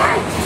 Ow!